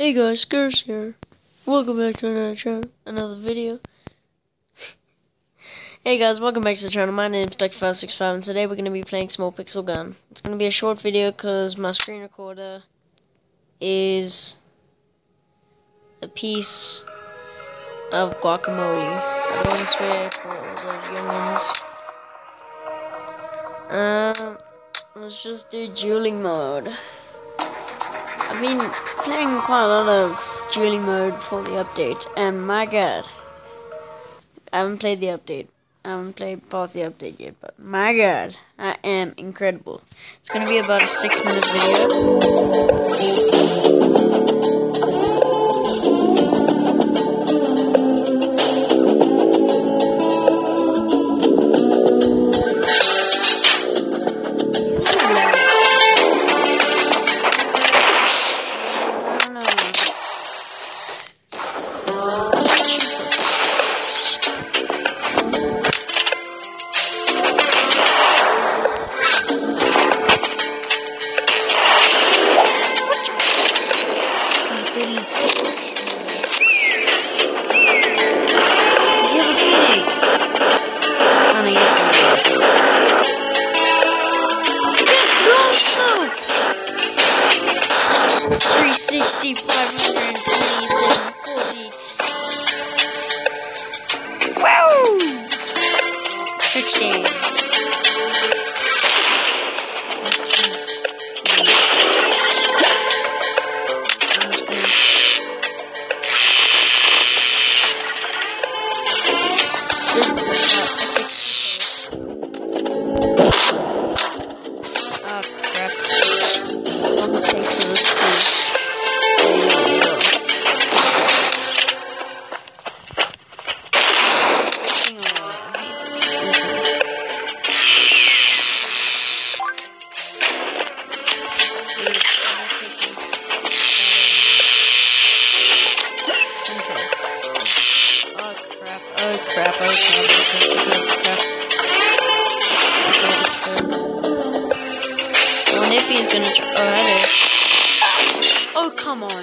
Hey guys, Skurs here. Welcome back to another channel, another video. hey guys, welcome back to the channel. My name is Ducky565 and today we're going to be playing Small Pixel Gun. It's going to be a short video because my screen recorder is a piece of guacamole. I don't swear for all those young ones. Um, let's just do dueling mode. I've been playing quite a lot of dueling mode for the update, and my god, I haven't played the update. I haven't played past the update yet, but my god, I am incredible. It's gonna be about a six minute video. 360, 520, 740. Wow! Touchdown. This is how epic. Oh crap. I'm gonna take come on. No.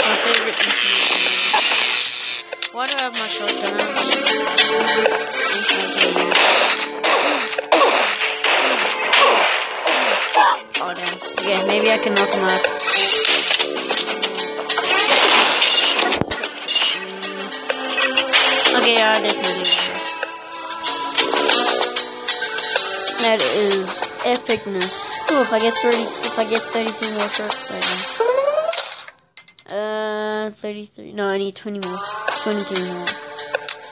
My favorite Why do I have my shotgun? Oh, damn. Okay, maybe I can knock him out. Okay, yeah, I definitely That is epicness. Ooh, if I get 30, if I get 33 more shots, Uh, 33. No, I need 20 more. 23 more.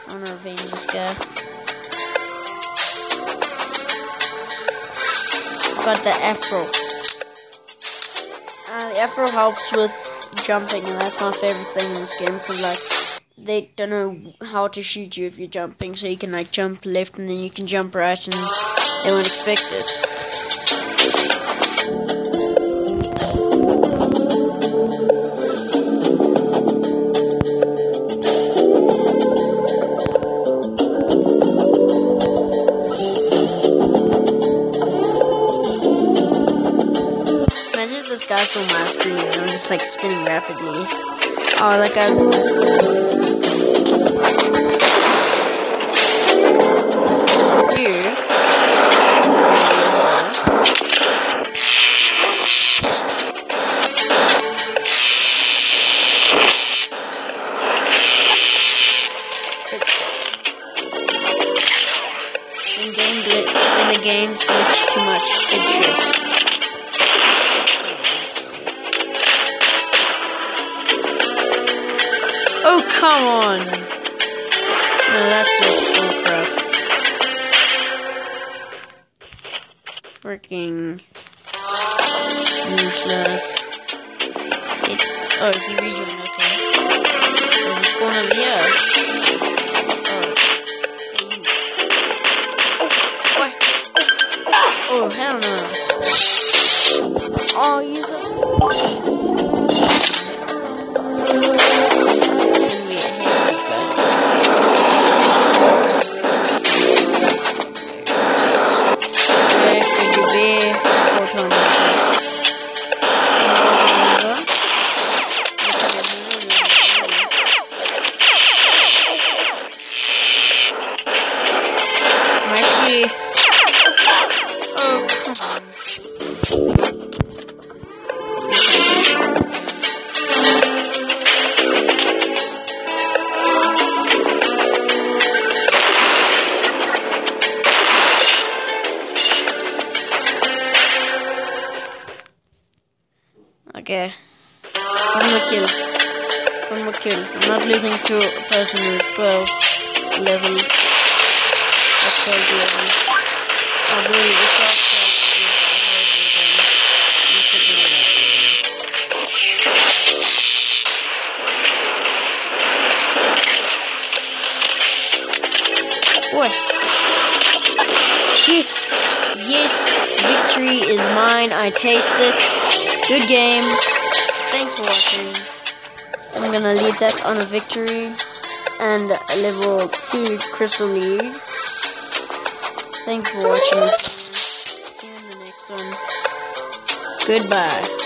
I want to revenge this guy. Got the afro. Uh, the afro helps with jumping, and that's my favorite thing in this game, because, like, they don't know how to shoot you if you're jumping, so you can, like, jump left, and then you can jump right, and they won't expect it. Imagine if this guy saw my screen and I'm just like spinning rapidly. Oh, like guy. Games glitch too much. It should. Oh, come on! No, that's just bullcrap. Freaking useless. It, oh, he rejoined, okay. Does he spawn over here? Oh, hell no. Oh, use it. Okay. One more kill. One more kill. I'm not losing to a person who's 12 level. That's 12 level. Oh, really, the shot shot Yes, yes, victory is mine. I taste it. Good game. Thanks for watching. I'm gonna leave that on a victory and a level 2 Crystal League. Thanks for watching. See you in the next one. Goodbye.